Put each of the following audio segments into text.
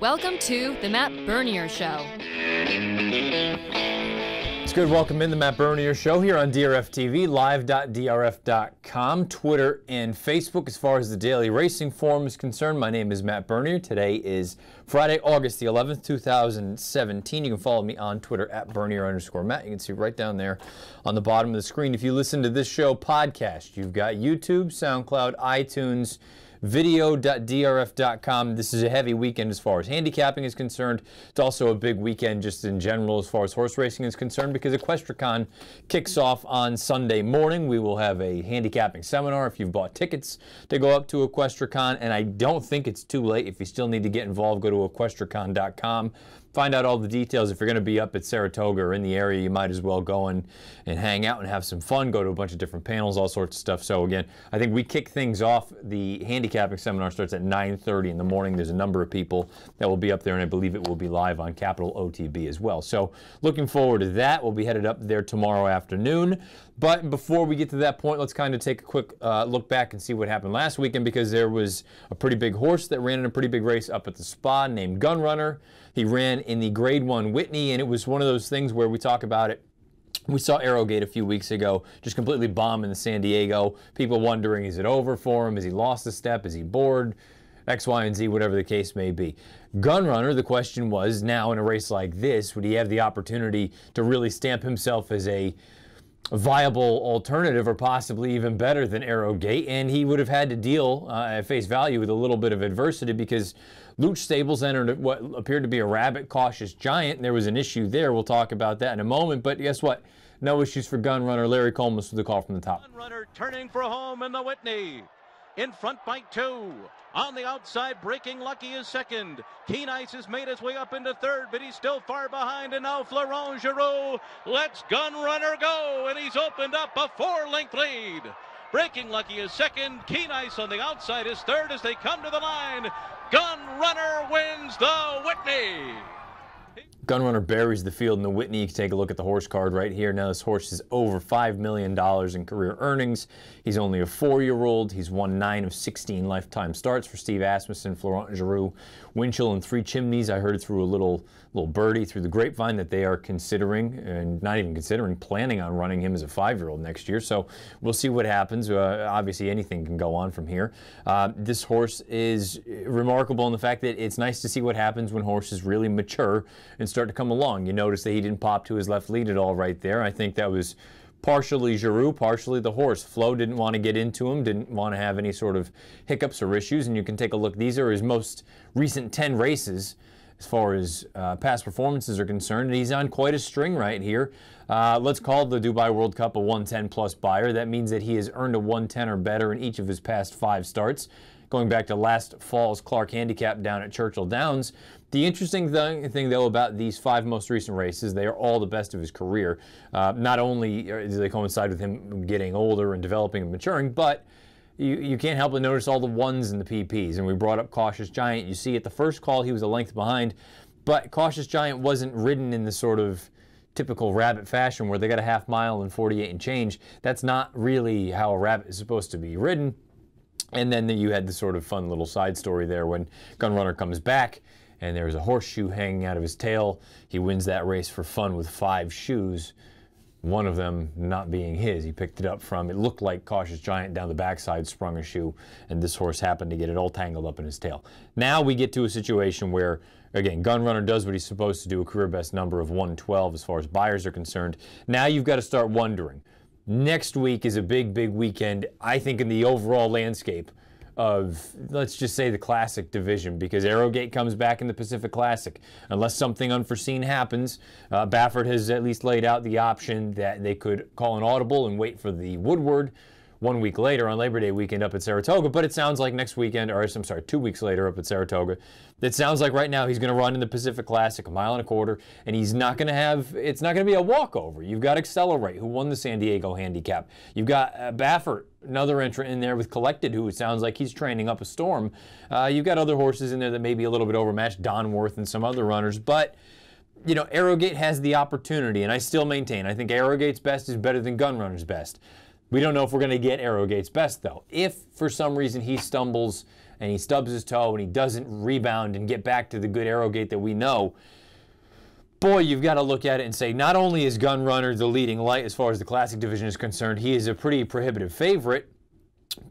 Welcome to The Matt Bernier Show. It's good. Welcome in the Matt Bernier Show here on DRF TV, live.drf.com, Twitter, and Facebook. As far as the daily racing form is concerned, my name is Matt Bernier. Today is Friday, August the 11th, 2017. You can follow me on Twitter at Bernier underscore Matt. You can see right down there on the bottom of the screen. If you listen to this show podcast, you've got YouTube, SoundCloud, iTunes, video.drf.com. This is a heavy weekend as far as handicapping is concerned. It's also a big weekend just in general as far as horse racing is concerned because EquestriCon kicks off on Sunday morning. We will have a handicapping seminar if you've bought tickets to go up to EquestriCon, and I don't think it's too late. If you still need to get involved, go to equestricon.com find out all the details. If you're going to be up at Saratoga or in the area, you might as well go and, and hang out and have some fun, go to a bunch of different panels, all sorts of stuff. So again, I think we kick things off. The handicapping seminar starts at 9.30 in the morning. There's a number of people that will be up there, and I believe it will be live on Capital OTB as well. So looking forward to that. We'll be headed up there tomorrow afternoon. But before we get to that point, let's kind of take a quick uh, look back and see what happened last weekend because there was a pretty big horse that ran in a pretty big race up at the spa named Gunrunner. He ran in the Grade 1 Whitney, and it was one of those things where we talk about it we saw Arrogate a few weeks ago, just completely bomb in the San Diego. People wondering, is it over for him? Is he lost a step? Is he bored? X, Y, and Z, whatever the case may be. Gunrunner, the question was, now in a race like this, would he have the opportunity to really stamp himself as a viable alternative or possibly even better than Arrogate? And he would have had to deal uh, at face value with a little bit of adversity because Luch Stables entered what appeared to be a rabbit cautious giant. And there was an issue there. We'll talk about that in a moment. But guess what? No issues for gun runner. Larry Collmus with the call from the top. Gunrunner turning for home in the Whitney. In front by two. On the outside, breaking lucky is second. Keen Ice has made his way up into third, but he's still far behind. And now Florent Geroux lets Gun Runner go, and he's opened up a four-length lead. Breaking Lucky is second. Keen Ice on the outside is third as they come to the line. Gun Runner wins the Whitney. Gunrunner buries the field in the Whitney. You can take a look at the horse card right here. Now this horse is over $5 million in career earnings. He's only a four-year-old. He's won 9 of 16 lifetime starts for Steve Asmussen, Florent Geroux, Winchell, and Three Chimneys. I heard through a little little birdie through the grapevine that they are considering, and not even considering, planning on running him as a five-year-old next year. So we'll see what happens. Uh, obviously, anything can go on from here. Uh, this horse is remarkable in the fact that it's nice to see what happens when horses really mature and start to come along. You notice that he didn't pop to his left lead at all right there. I think that was partially Geroux, partially the horse. Flo didn't want to get into him, didn't want to have any sort of hiccups or issues, and you can take a look. These are his most recent 10 races as far as uh, past performances are concerned. And he's on quite a string right here. Uh, let's call the Dubai World Cup a 110 plus Beyer. That means that he has earned a 110 or better in each of his past five starts. Going back to last fall's Clark Handicap down at Churchill Downs, the interesting thing, thing, though, about these five most recent races, they are all the best of his career. Uh, not only do they coincide with him getting older and developing and maturing, but you, you can't help but notice all the ones in the PPs. And we brought up Cautious Giant. You see, at the first call, he was a length behind, but Cautious Giant wasn't ridden in the sort of typical rabbit fashion where they got a half mile and 48 and change. That's not really how a rabbit is supposed to be ridden. And then you had the sort of fun little side story there when Gunrunner comes back and there's a horseshoe hanging out of his tail. He wins that race for fun with five shoes, one of them not being his. He picked it up from, it looked like Cautious Giant down the backside sprung a shoe, and this horse happened to get it all tangled up in his tail. Now we get to a situation where, again, Gunrunner does what he's supposed to do, a career best number of 112 as far as Beyers are concerned. Now you've got to start wondering. Next week is a big, big weekend, I think, in the overall landscape of, let's just say, the Classic division because Arrogate comes back in the Pacific Classic. Unless something unforeseen happens, uh, Baffert has at least laid out the option that they could call an audible and wait for the Woodward one week later on Labor Day weekend up at Saratoga, but it sounds like next weekend, or I'm sorry, two weeks later up at Saratoga. It sounds like right now he's going to run in the Pacific Classic, a mile and a quarter, and he's not going to have, it's not going to be a walkover. You've got Accelerate, who won the San Diego Handicap. You've got uh, Baffert, another entrant in there with Collected, who it sounds like he's training up a storm. Uh, you've got other horses in there that may be a little bit overmatched, Donworth and some other runners, but you know, Arrogate has the opportunity, and I still maintain, I think Arrogate's best is better than Gunrunner's best. We don't know if we're going to get Arrogate's best, though. If for some reason he stumbles and he stubs his toe and he doesn't rebound and get back to the good Arrogate that we know, boy, you've got to look at it and say not only is Gun Runner the leading light as far as the Classic division is concerned, he is a pretty prohibitive favorite,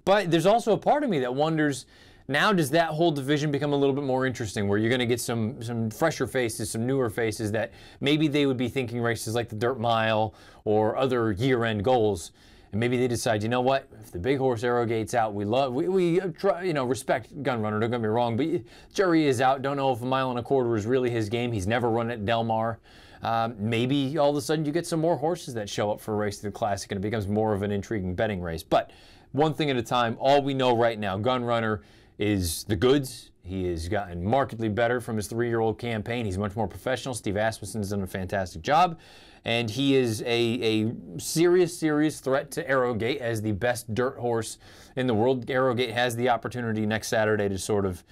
but there's also a part of me that wonders now does that whole division become a little bit more interesting where you're going to get some some fresher faces, some newer faces that maybe they would be thinking races like the Dirt Mile or other year-end goals and maybe they decide, you know what, if the big horse Arrogate's out, we love, we, we try, you know, respect Gun Runner, don't get me wrong, but jury is out. Don't know if a mile and a quarter is really his game. He's never run at Del Mar. Um, maybe all of a sudden you get some more horses that show up for a race to the Classic and it becomes more of an intriguing betting race. But one thing at a time, all we know right now, Gun Runner is the goods. He has gotten markedly better from his three year old campaign. He's much more professional. Steve Asmussen's done a fantastic job. And he is a, a serious, serious threat to Arrogate as the best dirt horse in the world. Arrogate has the opportunity next Saturday to sort of,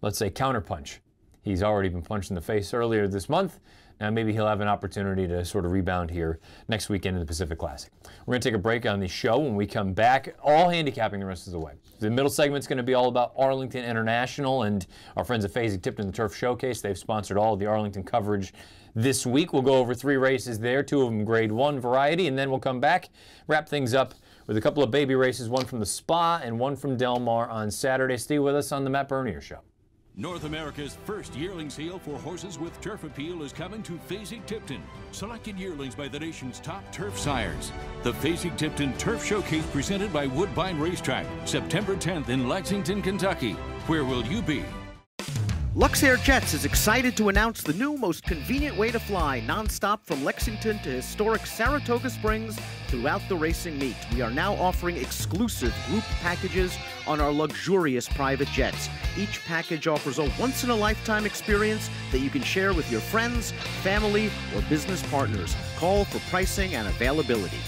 let's say, counterpunch. He's already been punched in the face earlier this month. Now maybe he'll have an opportunity to sort of rebound here next weekend in the Pacific Classic. We're going to take a break on the show. When we come back, all handicapping the rest of the way. The middle segment's going to be all about Arlington International and our friends at Fasig-Tipton the Turf Showcase. They've sponsored all of the Arlington coverage this week. We'll go over three races there, two of them grade one variety, and then we'll come back, wrap things up with a couple of baby races, one from the Spa and one from Del Mar on Saturday. Stay with us on the Matt Bernier Show. North America's first yearling sale for horses with turf appeal is coming to Fasig-Tipton. Selected yearlings by the nation's top turf sires. The Fasig-Tipton Turf Showcase presented by Woodbine Racetrack, September 10th in Lexington, Kentucky. Where will you be? Luxair Jets is excited to announce the new, most convenient way to fly nonstop from Lexington to historic Saratoga Springs throughout the racing meet. We are now offering exclusive group packages on our luxurious private jets. Each package offers a once in a lifetime experience that you can share with your friends, family, or business partners. Call for pricing and availability.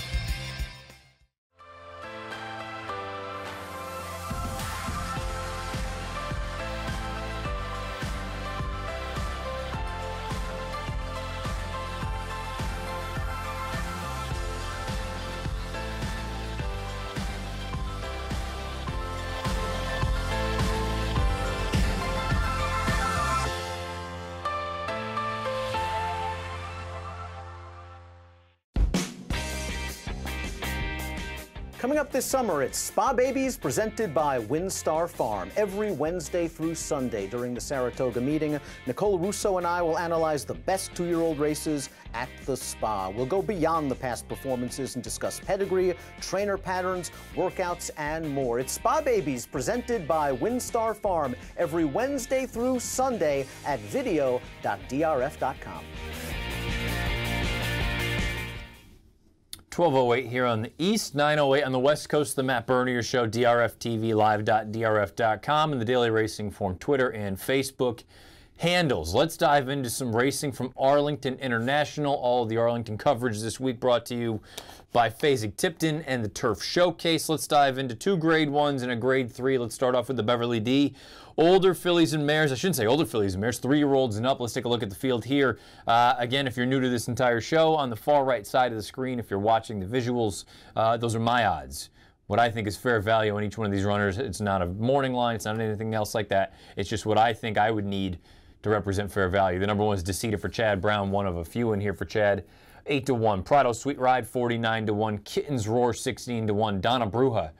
This summer, it's Spa Babies presented by WinStar Farm. Every Wednesday through Sunday during the Saratoga meeting, Nicole Russo and I will analyze the best two year old races at the spa. We'll go beyond the past performances and discuss pedigree, trainer patterns, workouts, and more. It's Spa Babies presented by WinStar Farm every Wednesday through Sunday at video.drf.com. 1208 here on the East, 908 on the West Coast, the Matt Bernier Show, drftv.live.drf.com, and the Daily Racing Form Twitter and Facebook handles. Let's dive into some racing from Arlington International. All of the Arlington coverage this week brought to you by Fasig-Tipton and the Turf Showcase. Let's dive into two grade ones and a grade three. Let's start off with the Beverly D. Older fillies and mares, I shouldn't say older fillies and mares, three year olds and up. Let's take a look at the field here. Uh, again, if you're new to this entire show, on the far right side of the screen, if you're watching the visuals, uh, those are my odds what I think is fair value on each one of these runners. It's not a morning line, it's not anything else like that. It's just what I think I would need to represent fair value. The number one is Dacita for Chad Brown, one of a few in here for Chad. 8 to 1. Prado Sweet Ride 49 to 1. Kittens Roar 16 to 1. Dona Bruja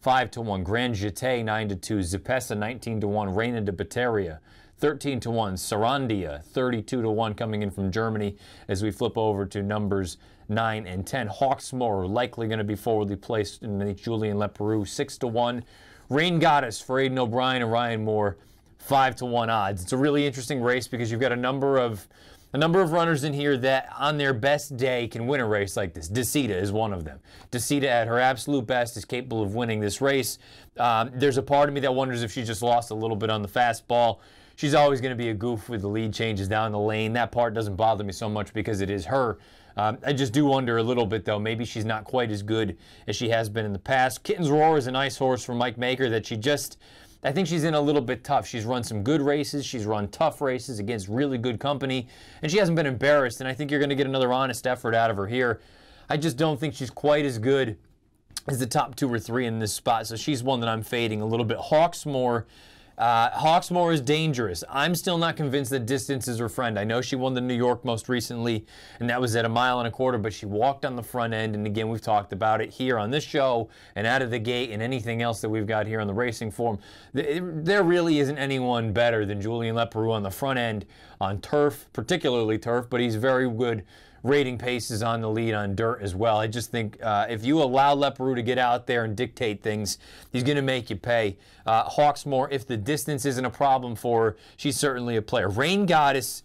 5 to 1. Grand Jete 9 to 2. Zipessa 19 to 1. Reina de Bateria 13 to 1. Sarandia 32 to 1 coming in from Germany as we flip over to numbers 9 and 10. Hawksmoor likely going to be forwardly placed in the Julien Leparoux 6 to 1. Rain Goddess for Aidan O'Brien and Ryan Moore 5 to 1 odds. It's a really interesting race because you've got a number of a number of runners in here that on their best day can win a race like this. Dacita is one of them. Dacita at her absolute best is capable of winning this race. Um, there's a part of me that wonders if she just lost a little bit on the fastball. She's always going to be a goof with the lead changes down the lane. That part doesn't bother me so much because it is her. Um, I just do wonder a little bit, though. Maybe she's not quite as good as she has been in the past. Kitten's Roar is a nice horse from Mike Maker that she just I think she's in a little bit tough. She's run some good races. She's run tough races against really good company, and she hasn't been embarrassed. And I think you're going to get another honest effort out of her here. I just don't think she's quite as good as the top two or three in this spot. So she's one that I'm fading a little bit. Hawksmoor. Uh, Hawksmoor is dangerous. I'm still not convinced that distance is her friend. I know she won the New York most recently, and that was at a mile and a quarter, but she walked on the front end. And again, we've talked about it here on this show and out of the gate and anything else that we've got here on the racing forum. There really isn't anyone better than Julien Leparoux on the front end on turf, particularly turf, but he's very good rating paces on the lead on dirt as well. I just think uh, if you allow Leparoux to get out there and dictate things, he's going to make you pay. Uh, Hawksmoor, if the distance isn't a problem for her, she's certainly a player. Rain Goddess,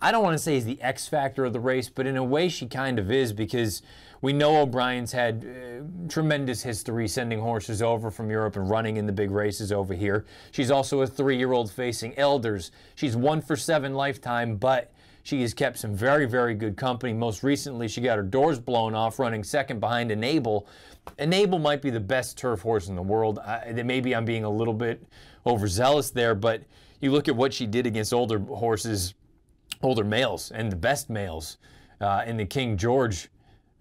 I don't want to say is the X factor of the race, but in a way she kind of is because we know O'Brien's had uh, tremendous history sending horses over from Europe and running in the big races over here. She's also a three year old facing elders. She's one for seven lifetime, but she has kept some very, very good company. Most recently, she got her doors blown off running second behind Enable. Enable might be the best turf horse in the world. I, maybe I'm being a little bit overzealous there, but you look at what she did against older horses, older males, and the best males uh, in the King George.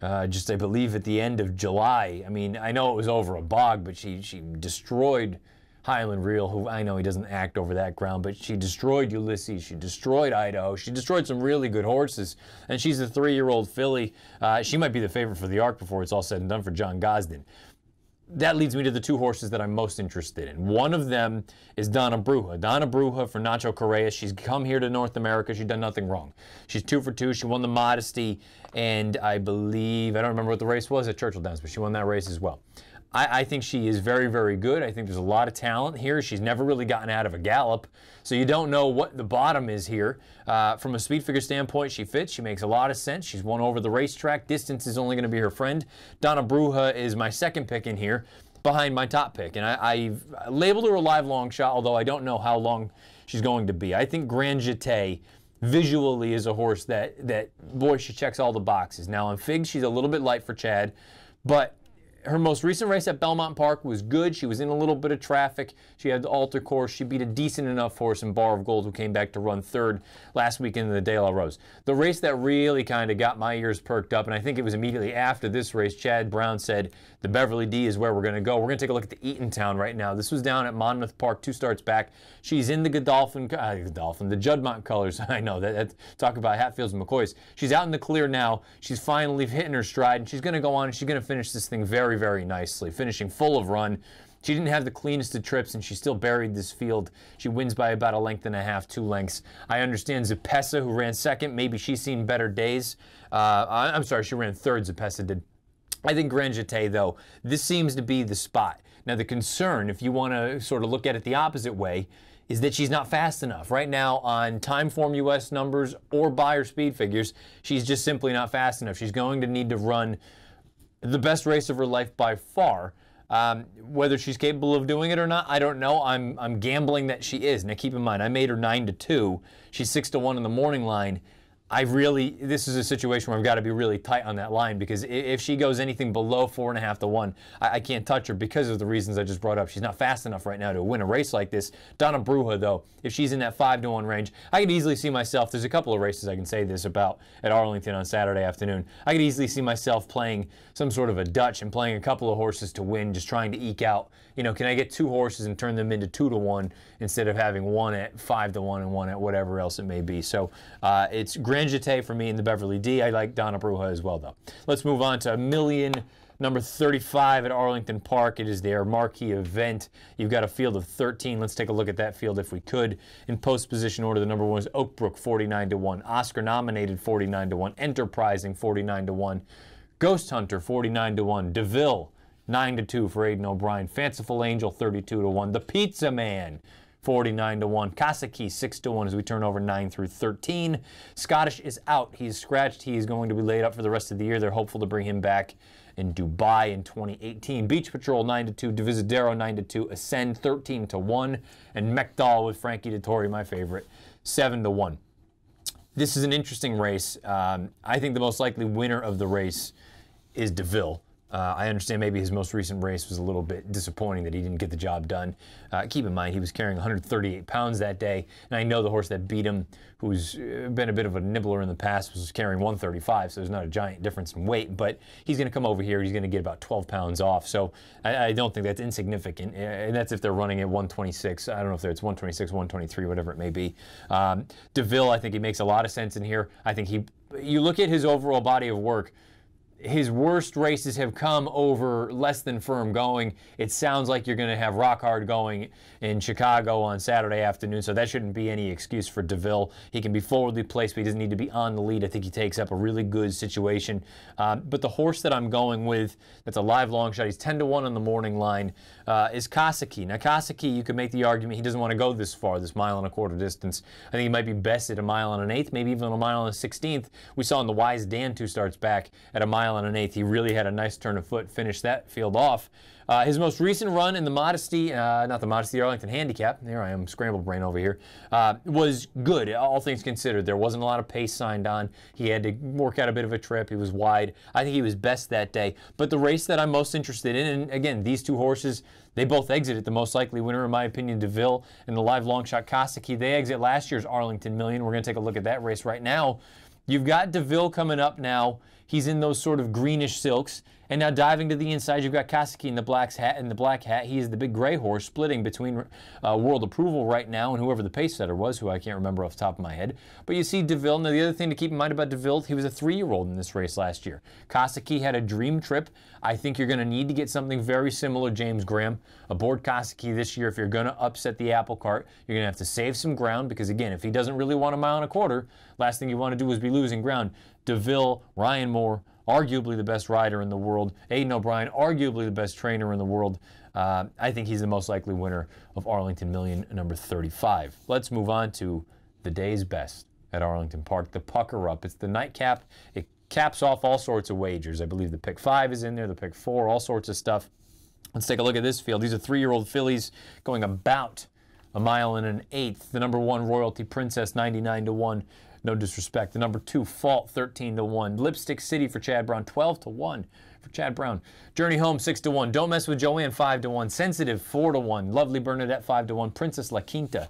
Uh, just I believe at the end of July. I mean, I know it was over a bog, but she she destroyed Highland Reel, who I know he doesn't act over that ground, but she destroyed Ulysses. She destroyed Idaho. She destroyed some really good horses. And she's a three year old filly. Uh, she might be the favorite for the Arc before it's all said and done for John Gosden. That leads me to the two horses that I'm most interested in. One of them is Dona Bruja. Dona Bruja for Nacho Correa. She's come here to North America. She's done nothing wrong. She's two for two. She won the Modesty, and I believe, I don't remember what the race was at Churchill Downs, but she won that race as well. I, I, think she is very, very good. I think there's a lot of talent here. She's never really gotten out of a gallop, so you don't know what the bottom is here. Uh, from a speed figure standpoint, she fits. She makes a lot of sense. She's won over the racetrack. Distance is only going to be her friend. Dona Bruja is my second pick in here behind my top pick, and I, have labeled her a live long shot, although I don't know how long she's going to be. I think Grand Jeté visually is a horse that that boy she checks all the boxes. Now on Figs, she's a little bit light for Chad, but her most recent race at Belmont Park was good. She was in a little bit of traffic. She had the alter course. She beat a decent enough horse in Bar of Gold who came back to run third last weekend in the De La Rose. The race that really kind of got my ears perked up, and I think it was immediately after this race, Chad Brown said, the Beverly D is where we're going to go. We're going to take a look at the Eatontown right now. This was down at Monmouth Park, two starts back. She's in the Godolphin, uh, Godolphin, the Juddmonte colors. I know that, that, talk about Hatfields and McCoys. She's out in the clear now. She's finally hitting her stride, and she's going to go on she's going to finish this thing very, very nicely, finishing full of run. She didn't have the cleanest of trips, and she still buried this field. She wins by about a length and a half, two lengths. I understand Zipessa, who ran second, maybe she's seen better days. Uh, I'm sorry, she ran third. Zipessa did. I think Grand Jeté, though, this seems to be the spot. Now, the concern, if you want to sort of look at it the opposite way, is that she's not fast enough. Right now, on Timeform US numbers or Beyer speed figures, she's just simply not fast enough. She's going to need to run the best race of her life by far. Um, whether she's capable of doing it or not, I don't know. I'm, I'm gambling that she is. Now, keep in mind, I made her 9 to 2. She's 6 to 1 in the morning line. I really, this is a situation where I've got to be really tight on that line because if she goes anything below four and a half to one, I, I, can't touch her because of the reasons I just brought up. She's not fast enough right now to win a race like this. Dona Bruja, though, if she's in that five to one range, I could easily see myself. There's a couple of races I can say this about at Arlington on Saturday afternoon. I could easily see myself playing some sort of a Dutch and playing a couple of horses to win, just trying to eke out. You know, can I get two horses and turn them into two to one instead of having one at five to one and one at whatever else it may be? So uh, it's Grand Jeté for me in the Beverly D. I like Dona Bruja as well, though. Let's move on to a million number 35 at Arlington Park. It is their marquee event. You've got a field of 13. Let's take a look at that field if we could. In post position order, the number one is Oakbrook, 49 to 1. Oscar nominated, 49 to 1. Enterprising, 49 to 1. Ghost Hunter, 49 to 1. Deauville, 9 to 2 for Aidan O'Brien. Fanciful Angel, 32 to 1. The Pizza Man, 49 to 1. Kasaqui 6 to 1 as we turn over 9 through 13. Scottish is out. He's scratched. He is going to be laid up for the rest of the year. They're hopeful to bring him back in Dubai in 2018. Beach Patrol 9 to 2. Divisadero 9 to 2. Ascend 13 to 1. And Mekhtaal with Frankie Dettori, my favorite, 7 to 1. This is an interesting race. Um, I think the most likely winner of the race is Deauville Uh, I understand maybe his most recent race was a little bit disappointing that he didn't get the job done. Uh, keep in mind, he was carrying 138 pounds that day, and I know the horse that beat him, who's been a bit of a nibbler in the past, was carrying 135, so there's not a giant difference in weight, but he's going to come over here, he's going to get about 12 pounds off, so I, I, don't think that's insignificant, and that's if they're running at 126. I don't know if it's 126, 123, whatever it may be. Um, Deauville, I think he makes a lot of sense in here. I think he, you look at his overall body of work, his worst races have come over less than firm going. It sounds like you're going to have rock hard going in Chicago on Saturday afternoon, so that shouldn't be any excuse for Deauville. He can be forwardly placed, but he doesn't need to be on the lead. I think he takes up a really good situation. Um, but the horse that I'm going with, that's a live long shot, he's 10 to 1 on the morning line, uh, is Kasaqui. Now, Kasaqui, you could make the argument he doesn't want to go this far, this mile and a quarter distance. I think he might be best at a mile and an eighth, maybe even a mile and a sixteenth. We saw in the Wise Dan two starts back at a mile and an eighth. He really had a nice turn of foot, finished that field off. Uh, his most recent run in the Modesty, uh, not the Modesty Arlington Handicap, there I am, scrambled brain over here, uh, was good, all things considered. There wasn't a lot of pace signed on. He had to work out a bit of a trip. He was wide. I think he was best that day. But the race that I'm most interested in, and again, these two horses, they both exited the most likely winner, in my opinion, Deauville and the live long shot Kasaqui. They exit last year's Arlington Million. We're going to take a look at that race right now. You've got Deauville coming up now. He's in those sort of greenish silks. And now diving to the inside, you've got Kasaqui in the black hat. In the black hat, he is the big gray horse splitting between uh, World Approval right now and whoever the pace setter was, who I can't remember off the top of my head. But you see Deauville. Now the other thing to keep in mind about Deauville, he was a three-year-old in this race last year. Kasaqui had a dream trip. I think you're going to need to get something very similar, James Graham, aboard Kasaqui this year. If you're going to upset the apple cart, you're going to have to save some ground because again, if he doesn't really want a mile and a quarter, last thing you want to do is be losing ground. Deauville, Ryan Moore, arguably the best rider in the world. Aidan O'Brien, arguably the best trainer in the world. Uh, I think he's the most likely winner of Arlington Million number 35. Let's move on to the day's best at Arlington Park, the Pucker Up. It's the nightcap. It caps off all sorts of wagers. I believe the pick five is in there, the pick four, all sorts of stuff. Let's take a look at this field. These are three-year-old fillies going about a mile and an eighth. The number one Royalty Princess, 99 to 1. No disrespect. The number two, Fault, 13 to 1. Lipstick City for Chad Brown, 12 to 1 for Chad Brown. Journey Home, 6 to 1. Don't Mess with Joanne, 5 to 1. Sensitive, 4 to 1. Lovely Bernadette, 5 to 1. Princess La Quinta,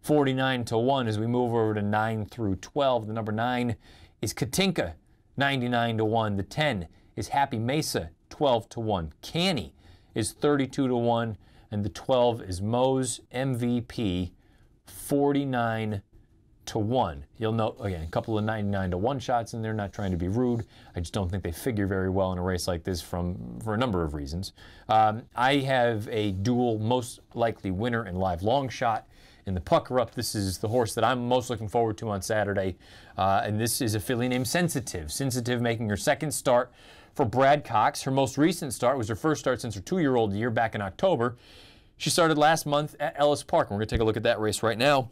49 to 1. As we move over to 9 through 12, the number 9 is Katinka, 99 to 1. The 10 is Happy Mesa, 12 to 1. Canny is 32 to 1. And the 12 is Moe's MVP, 49 to 1. You'll note, again, a couple of 99 to 1 shots in there, not trying to be rude. I just don't think they figure very well in a race like this from for a number of reasons. Um, I have a dual most likely winner and live long shot in the pucker up. This is the horse that I'm most looking forward to on Saturday. Uh, and this is a filly named Sensitive. Sensitive making her second start for Brad Cox. Her most recent start was her first start since her two year old year back in October. She started last month at Ellis Park, and we're going to take a look at that race right now.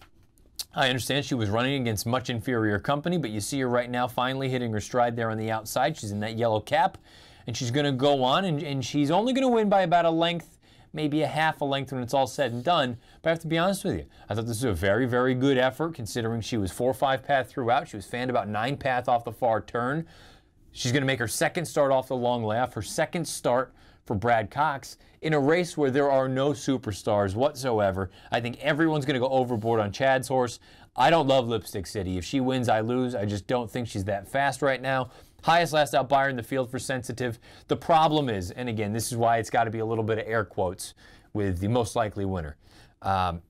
I understand she was running against much inferior company, but you see her right now finally hitting her stride there on the outside. She's in that yellow cap, and she's going to go on, and, and she's only going to win by about a length, maybe a half a length when it's all said and done. But I have to be honest with you, I thought this was a very, very good effort considering she was 4 5 path throughout. She was fanned about 9 path off the far turn. She's going to make her second start off the long layoff, her second start for Brad Cox in a race where there are no superstars whatsoever. I think everyone's going to go overboard on Chad's horse. I don't love Lipstick City. If she wins, I lose. I just don't think she's that fast right now. Highest last out Beyer in the field for sensitive. The problem is, and again, this is why it's got to be a little bit of air quotes with the most likely winner. Um,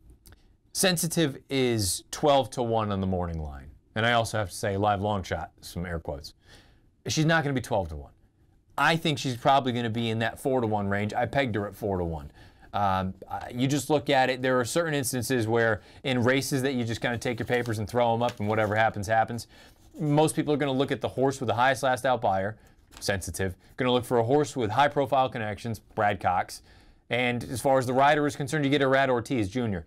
sensitive is 12 to 1 on the morning line. And I also have to say, live long shot, some air quotes. She's not going to be 12 to 1. I think she's probably going to be in that four to one range. I pegged her at four to one. Um, you just look at it. There are certain instances where in races that you just kind of take your papers and throw them up, and whatever happens, happens. Most people are going to look at the horse with the highest last out Beyer, sensitive. Going to look for a horse with high profile connections, Brad Cox. And as far as the rider is concerned, you get Irad Ortiz Jr.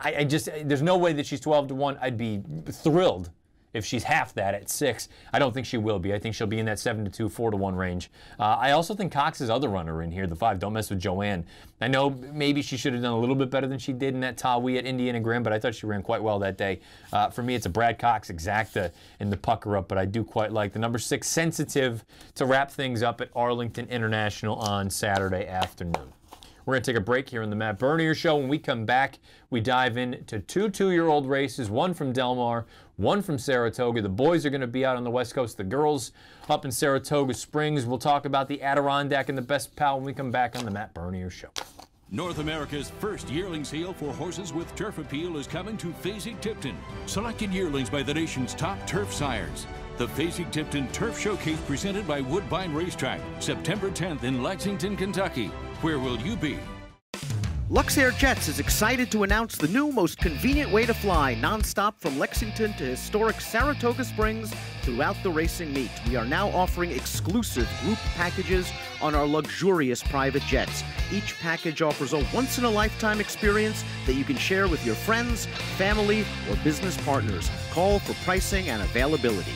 I, I just there's no way that she's 12 to one. I'd be thrilled if she's half that at six. I don't think she will be. I think she'll be in that seven to two, four to one range. Uh, I also think Cox's other runner in here, the five, don't mess with Joanne. I know maybe she should have done a little bit better than she did in that Tawi at Indiana Grand, but I thought she ran quite well that day. Uh, for me, it's a Brad Cox exacta in the pucker up, but I do quite like the number six sensitive to wrap things up at Arlington International on Saturday afternoon. We're going to take a break here in the Matt Bernier Show. When we come back, we dive into two two year old races one from Del Mar, one from Saratoga. The boys are going to be out on the West Coast, the girls up in Saratoga Springs. We'll talk about the Adirondack and the best pal when we come back on the Matt Bernier Show. North America's first yearling sale for horses with turf appeal is coming to Fasig-Tipton. Selected yearlings by the nation's top turf sires. The Fasig-Tipton Turf Showcase presented by Woodbine Racetrack, September 10th in Lexington, Kentucky. Where will you be? Luxair Jets is excited to announce the new, most convenient way to fly nonstop from Lexington to historic Saratoga Springs throughout the racing meet. We are now offering exclusive group packages on our luxurious private jets. Each package offers a once in a lifetime experience that you can share with your friends, family, or business partners. Call for pricing and availability.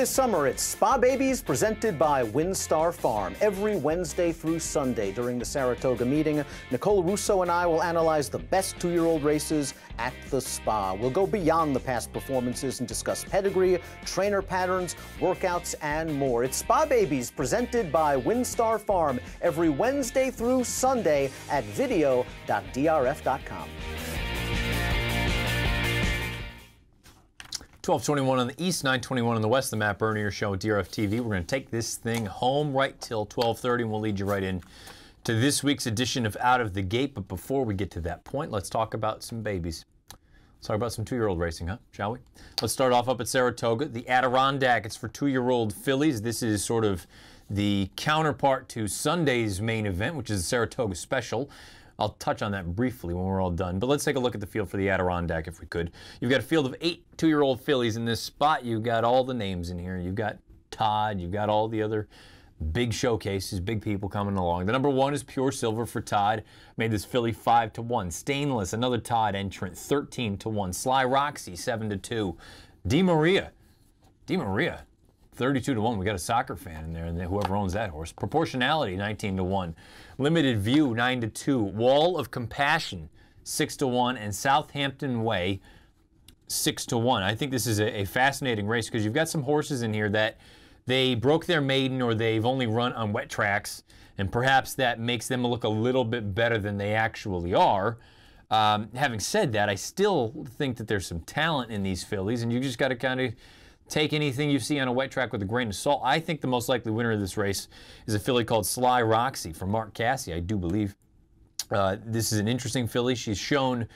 This summer, it's Spa Babies presented by WinStar Farm. Every Wednesday through Sunday during the Saratoga meeting, Nicole Russo and I will analyze the best two-year-old races at the spa. We'll go beyond the past performances and discuss pedigree, trainer patterns, workouts, and more. It's Spa Babies presented by WinStar Farm every Wednesday through Sunday at video.drf.com. 1221 on the east, 921 on the west, the Matt Bernier Show DRF TV. We're going to take this thing home right till 1230, and we'll lead you right in to this week's edition of Out of the Gate. But before we get to that point, let's talk about some babies. Let's talk about some two-year-old racing, huh? Shall we? Let's start off up at Saratoga. The Adirondack, it's for two-year-old fillies. This is sort of the counterpart to Sunday's main event, which is the Saratoga Special. I'll touch on that briefly when we're all done. But let's take a look at the field for the Adirondack if we could. You've got a field of eight two-year-old fillies in this spot. You've got all the names in here. You've got Todd. You've got all the other big showcases, big people coming along. The number one is Pure Silver for Todd. Made this filly five to one. Stainless, another Todd entrant, 13 to one. Sly Roxy, seven to two. Di Maria, Di Maria, 32 to 1. We got a soccer fan in there, and whoever owns that horse. Proportionality, 19 to 1. Limited View, 9 to 2. Wall of Compassion, 6 to 1. And Southampton Way, 6 to 1. I think this is a, a fascinating race because you've got some horses in here that they broke their maiden or they've only run on wet tracks, and perhaps that makes them look a little bit better than they actually are. Um, having said that, I still think that there's some talent in these fillies, and you just got to kind of take anything you see on a wet track with a grain of salt. I think the most likely winner of this race is a filly called Sly Roxy from Mark Casse, I do believe. Uh, this is an interesting filly. She's shown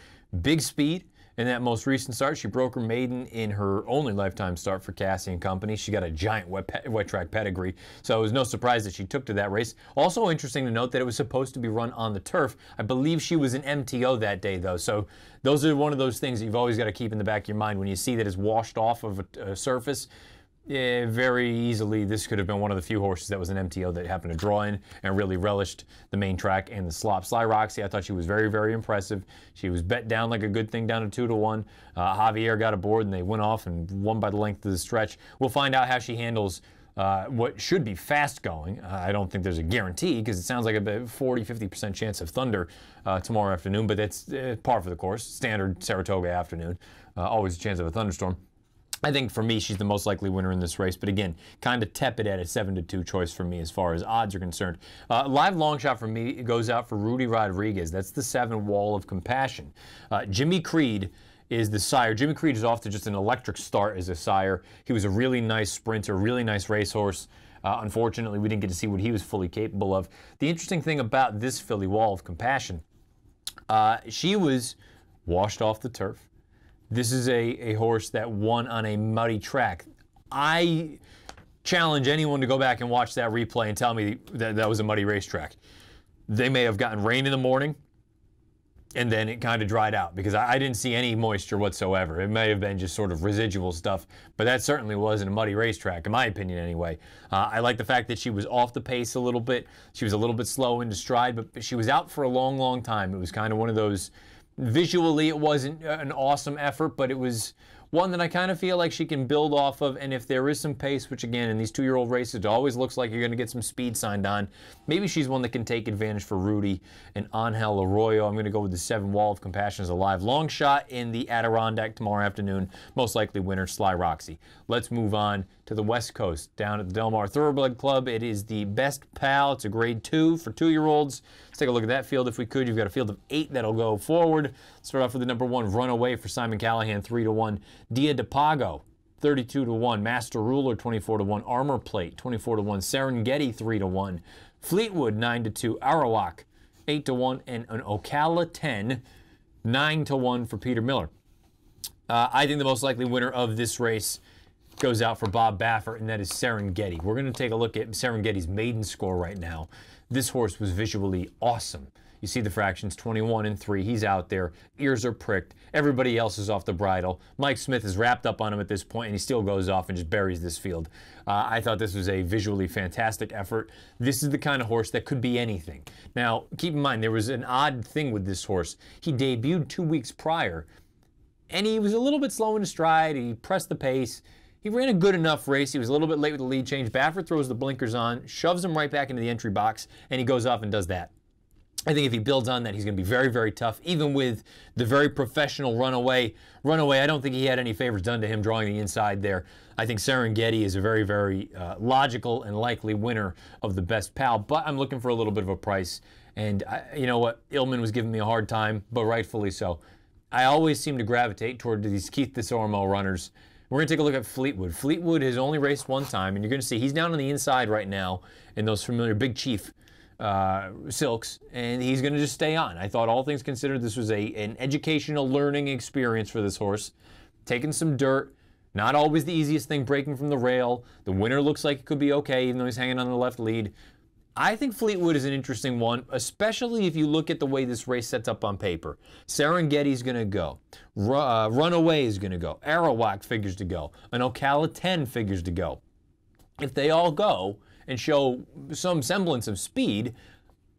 big speed in that most recent start. She broke her maiden in her only lifetime start for Casse and Company. She got a giant wet, wet track pedigree, so it was no surprise that she took to that race. Also interesting to note that it was supposed to be run on the turf. I believe she was an MTO that day, though, so those are one of those things that you've always got to keep in the back of your mind when you see that it's washed off of a, a surface yeah, very easily, this could have been one of the few horses that was an MTO that happened to draw in and really relished the main track and the slop. Sly Roxy, I thought she was very, very impressive. She was bet down like a good thing down to two to one. Uh, Javier got aboard and they went off and won by the length of the stretch. We'll find out how she handles uh, what should be fast going. Uh, I don't think there's a guarantee because it sounds like a 40, 50% chance of thunder uh, tomorrow afternoon, but that's uh, par for the course. Standard Saratoga afternoon. Uh, always a chance of a thunderstorm. I think for me, she's the most likely winner in this race. But again, kind of tepid at a 7 to 2 choice for me as far as odds are concerned. Uh, live long shot for me goes out for Rudy Rodriguez. That's the 7 wall of compassion. Uh, Jimmy Creed is the sire. Jimmy Creed is off to just an electric start as a sire. He was a really nice sprinter, really nice racehorse. Uh, unfortunately, we didn't get to see what he was fully capable of. The interesting thing about this filly wall of compassion, uh, she was washed off the turf This is a, a horse that won on a muddy track. I challenge anyone to go back and watch that replay and tell me that that was a muddy racetrack. They may have gotten rain in the morning and then it kind of dried out because I, I, didn't see any moisture whatsoever. It may have been just sort of residual stuff, but that certainly wasn't a muddy racetrack, in my opinion, anyway. Uh, I like the fact that she was off the pace a little bit. She was a little bit slow into stride, but she was out for a long, long time. It was kind of one of those. Visually, it wasn't uh, an awesome effort, but it was one that I kind of feel like she can build off of. And if there is some pace, which again, in these two year old races, it always looks like you're going to get some speed signed on, maybe she's one that can take advantage for Rudy and Angel Arroyo. I'm going to go with the seven Wall of Compassion as a live long shot in the Adirondack tomorrow afternoon. Most likely winner, Sly Roxy. Let's move on to the West Coast down at the Del Mar Thoroughbred Club. It is the best pal. It's a grade two for two year olds. Let's take a look at that field if we could. You've got a field of eight that'll go forward. Start off with the number one runaway for Simon Callaghan, three to one. Dia de Pago, 32 to 1. Master Ruler, 24 to 1. Armor Plate, 24 to 1. Serengeti, 3 to 1. Fleetwood, 9 to 2. Arawak, 8 to 1. And an Ocala 10, 9 to 1 for Peter Miller. Uh, I think the most likely winner of this race goes out for Bob Baffert, and that is Serengeti. We're going to take a look at Serengeti's maiden score right now. This horse was visually awesome. You see the fractions 21 and 3. He's out there. Ears are pricked. Everybody else is off the bridle. Mike Smith is wrapped up on him at this point, and he still goes off and just buries this field. Uh, I thought this was a visually fantastic effort. This is the kind of horse that could be anything. Now, keep in mind, there was an odd thing with this horse. He debuted two weeks prior, and he was a little bit slow in stride. He pressed the pace. He ran a good enough race. He was a little bit late with the lead change. Baffert throws the blinkers on, shoves him right back into the entry box, and he goes off and does that. I think if he builds on that, he's going to be very, very tough. Even with the very professional runaway, runaway, I don't think he had any favors done to him drawing the inside there. I think Serengeti is a very, very uh, logical and likely winner of the best pal. But I'm looking for a little bit of a price. And I, you know what? Illman was giving me a hard time, but rightfully so. I always seem to gravitate toward these Keith Desormeaux runners. We're going to take a look at Fleetwood. Fleetwood has only raced one time, and you're going to see he's down on the inside right now in those familiar Big Chief uh, silks, and he's going to just stay on. I thought, all things considered, this was a an educational learning experience for this horse. Taking some dirt, not always the easiest thing breaking from the rail. The winner looks like it could be okay, even though he's hanging on the left lead. I think Fleetwood is an interesting one, especially if you look at the way this race sets up on paper. Serengeti's going to go. uh, Runaway is going to go. Arawak figures to go. An Ocala 10 figures to go. If they all go, and show some semblance of speed,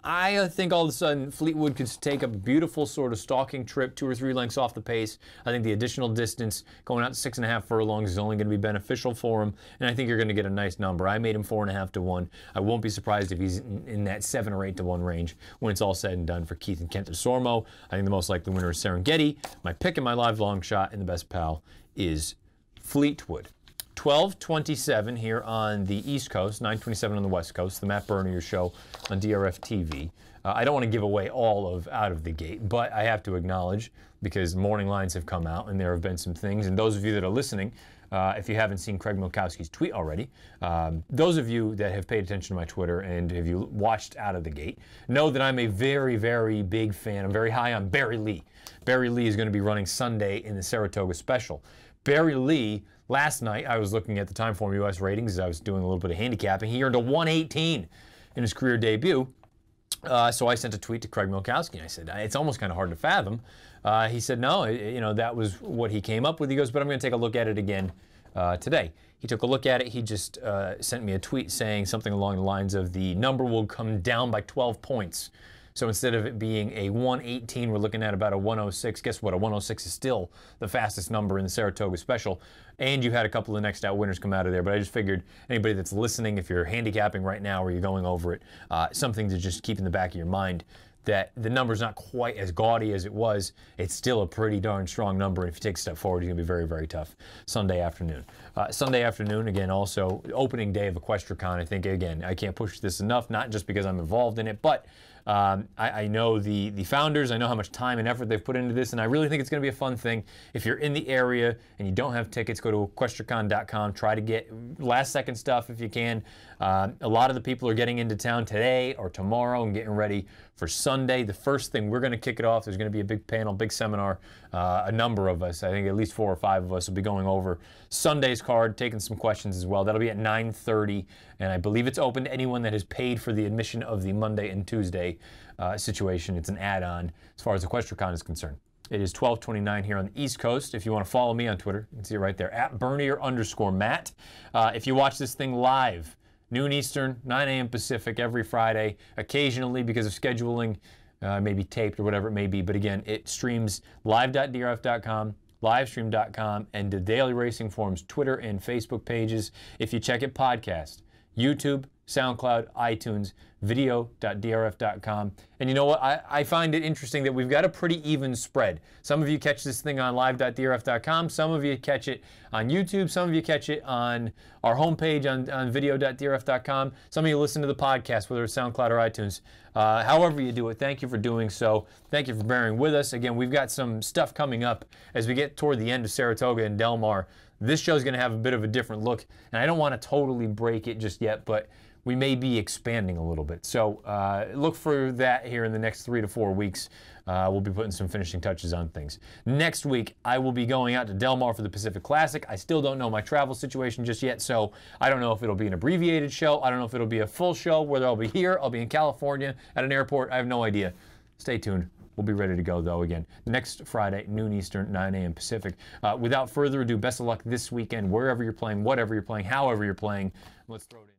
I uh, think all of a sudden Fleetwood could take a beautiful sort of stalking trip, two or three lengths off the pace. I think the additional distance going out six and a half furlongs is only going to be beneficial for him, and I think you're going to get a nice number. I made him four and a half to one. I won't be surprised if he's in, that seven or eight to one range when it's all said and done for Keith and Kent Sormo. I think the most likely winner is Serengeti. My pick in my live long shot and the best pal is Fleetwood. 1227 here on the East Coast, 927 on the West Coast, the Matt Bernier Show on DRF TV. Uh, I don't want to give away all of Out of the Gate, but I have to acknowledge, because morning lines have come out and there have been some things, and those of you that are listening, uh, if you haven't seen Craig Milkowski's tweet already, um, those of you that have paid attention to my Twitter and have you watched Out of the Gate know that I'm a very, very big fan. I'm very high on Barry Lee. Barry Lee is going to be running Sunday in the Saratoga Special. Barry Lee Last night, I was looking at the Timeform US ratings as I was doing a little bit of handicapping. He earned a 118 in his career debut. Uh, so I sent a tweet to Craig Milkowski. I said, it's almost kind of hard to fathom. Uh, he said, no, you know, that was what he came up with. He goes, but I'm going to take a look at it again uh, today. He took a look at it. He just uh, sent me a tweet saying something along the lines of the number will come down by 12 points. So instead of it being a 118, we're looking at about a 106. Guess what? A 106 is still the fastest number in the Saratoga Special. And you had a couple of the next out winners come out of there. But I just figured anybody that's listening, if you're handicapping right now or you're going over it, uh, something to just keep in the back of your mind that the number's not quite as gaudy as it was. It's still a pretty darn strong number. And if you take a step forward, you're going to be very, very tough Sunday afternoon. Uh, Sunday afternoon, again, also opening day of EquestriCon. I think, again, I can't push this enough, not just because I'm involved in it, but Um, I, I, know the the founders. I know how much time and effort they've put into this, and I really think it's going to be a fun thing. If you're in the area and you don't have tickets, go to EquestriCon.com. Try to get last second stuff if you can. Uh, a lot of the people are getting into town today or tomorrow and getting ready for Sunday. The first thing we're going to kick it off. There's going to be a big panel, big seminar. Uh, a number of us, I think at least four or five of us, will be going over Sunday's card, taking some questions as well. That'll be at 9:30, and I believe it's open to anyone that has paid for the admission of the Monday and Tuesday uh, situation. It's an add-on as far as EquestriCon is concerned. It is 1229 here on the East Coast. If you want to follow me on Twitter, you can see it right there, at Bernier underscore Matt. Uh, if you watch this thing live, noon Eastern, 9 a.m. Pacific every Friday, occasionally because of scheduling, uh, maybe taped or whatever it may be. But again, it streams live.drf.com, livestream.com, and the Daily Racing Form's Twitter and Facebook pages. If you check it podcast, YouTube, SoundCloud, iTunes, video.drf.com. And you know what? I, I, find it interesting that we've got a pretty even spread. Some of you catch this thing on live.drf.com. Some of you catch it on YouTube. Some of you catch it on our homepage on, on video.drf.com. Some of you listen to the podcast, whether it's SoundCloud or iTunes. Uh, however you do it, thank you for doing so. Thank you for bearing with us. Again, we've got some stuff coming up as we get toward the end of Saratoga and Del Mar. This show is going to have a bit of a different look, and I don't want to totally break it just yet, but we may be expanding a little bit. So uh, look for that here in the next three to four weeks. Uh, we'll be putting some finishing touches on things. Next week, I will be going out to Del Mar for the Pacific Classic. I still don't know my travel situation just yet, so I don't know if it'll be an abbreviated show. I don't know if it'll be a full show, whether I'll be here, I'll be in California at an airport. I have no idea. Stay tuned. We'll be ready to go, though, again. Next Friday, noon Eastern, 9 a.m. Pacific. Uh, without further ado, best of luck this weekend, wherever you're playing, whatever you're playing, however you're playing. Let's throw it in.